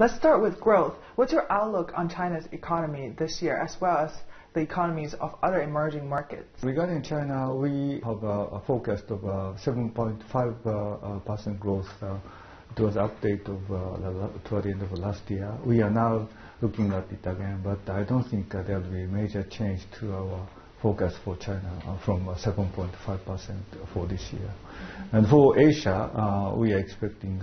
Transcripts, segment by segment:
Let's start with growth. What's your outlook on China's economy this year, as well as the economies of other emerging markets? Regarding China, we have a forecast of uh, 7.5% uh, uh, growth. It was update of toward the end of last year. We are now looking at it again, but I don't think there will be a major change to our forecast for China uh, from uh, 7.5% for this year. And for Asia, uh, we are expecting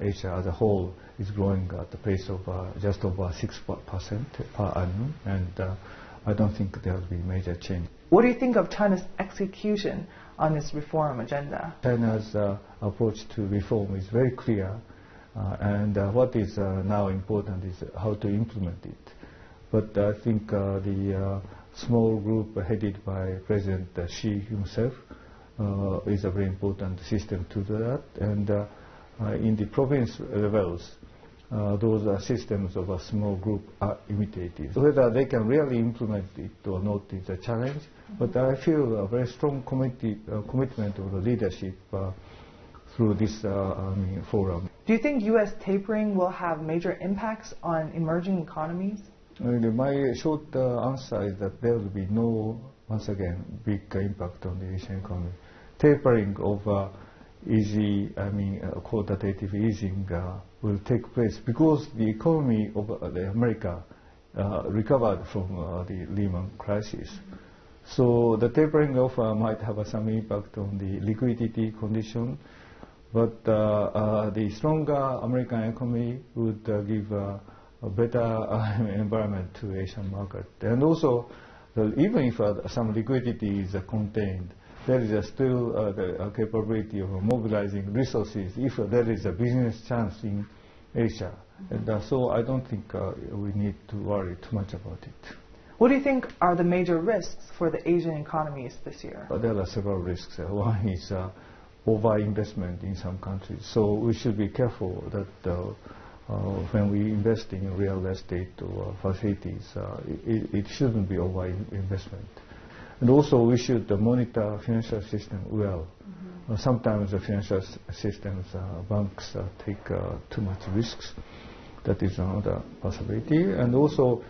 Asia as a whole is growing at the pace of just over 6% per annum, and I don't think there will be major change. What do you think of China's execution on this reform agenda? China's approach to reform is very clear, and what is now important is how to implement it. But I think the small group headed by President Xi himself uh, is a very important system to do that. And uh, uh, in the province levels, those systems of a small group are imitated. Whether they can really implement it or not is a challenge, but I feel a very strong commitment of the leadership through this forum. Do you think U.S. tapering will have major impacts on emerging economies? My short uh, answer is that there will be no, once again, big impact on the Asian economy. Tapering of uh, easy, I mean, uh, quantitative easing will take place because the economy of America recovered from the Lehman crisis. So the tapering off might have some impact on the liquidity condition, but the stronger American economy would give a better uh, environment to Asian market. And also, even if uh, some liquidity is uh, contained, there is still the capability of mobilizing resources if there is a business chance in Asia. And So, I don't think we need to worry too much about it. What do you think are the major risks for the Asian economies this year? There are several risks. One is over-investment in some countries. So we should be careful that Uh, when we invest in real estate or facilities, uh, it shouldn't be over-investment. And also, we should monitor financial system well. Mm-hmm. Uh, sometimes the financial systems, banks take too much risks. That is another possibility. And also,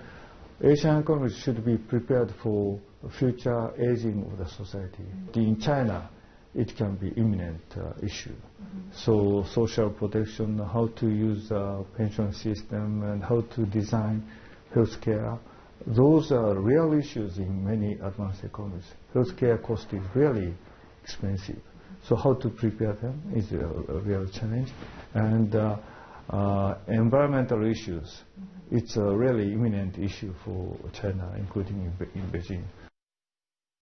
Asian economies should be prepared for future aging of the society. Mm-hmm. In China, it can be imminent uh, issue. Mm-hmm. So social protection, how to use uh, pension system, and how to design healthcare, those are real issues in many advanced economies. Healthcare cost is really expensive. So how to prepare them is a real challenge. And uh, environmental issues, mm-hmm. it's a really imminent issue for China, including in Beijing.